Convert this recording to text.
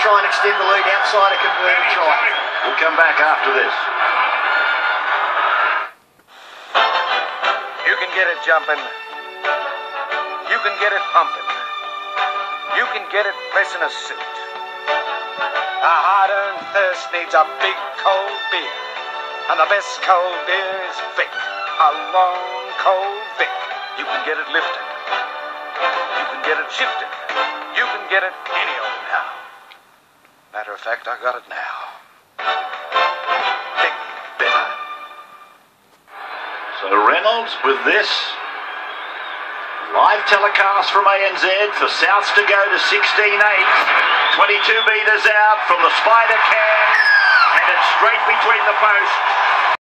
try and extend the lead outside a converted try. We'll come back after this. You can get it jumping. You can get it pumping. You can get it pressing a suit. A hard-earned thirst needs a big cold beer. And the best cold beer is Vic. A long cold Vic. You can get it lifted. You can get it shifted. You can get it any fact, I got it now. Bitter. So Reynolds with this live telecast from ANZ for Souths to go to 16-8. 22 metres out from the Spider Cam and it's straight between the posts.